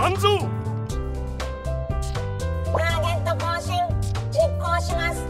参上。ターゲット更新実行します。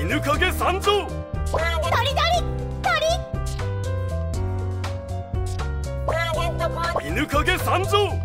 犬影参上。ターゲット鳥鳥鳥犬影参上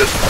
this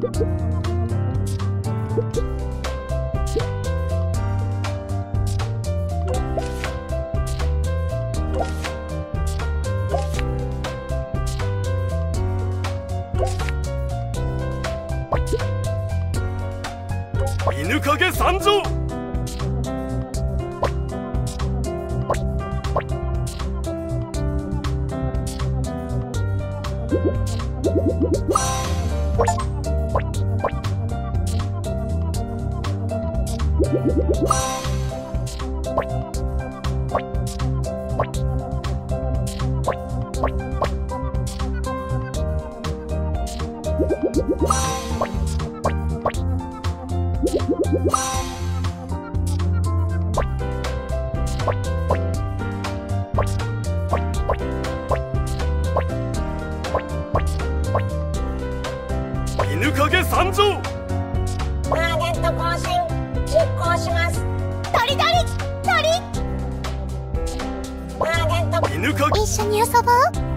犬影三蔵参上。ターゲット更新実行します。鳥鳥鳥。ターゲット犬影一緒に遊ぼう